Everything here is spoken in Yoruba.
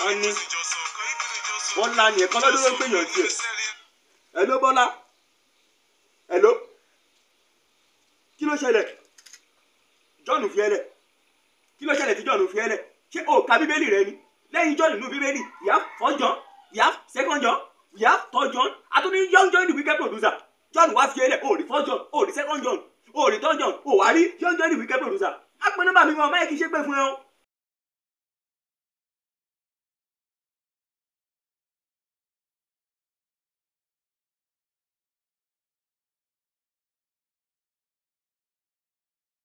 wọ́n ní wọ́n la ẹ̀kọ́ lọ́dún ló ń pèyàn tiẹ̀ ẹ̀. Ló bọ́lá. Ẹ̀ló kí ló ṣẹlẹ̀? John fi ẹlẹ̀ kí ló ṣẹlẹ̀ tí John fi ẹlẹ̀ ṣé o ka bíbélì rẹ ni? Lẹ́yìn John nínú bíbélì yà fọ́ John yà second John yà third John. Àtúndì young John the wicked producer. John wá fi ẹlẹ̀ o rí first John o rí second John o rí third John o wá rí young John the wicked producer. Agbẹnubàmí wọn máyé kí ṣe pé fún ẹ o.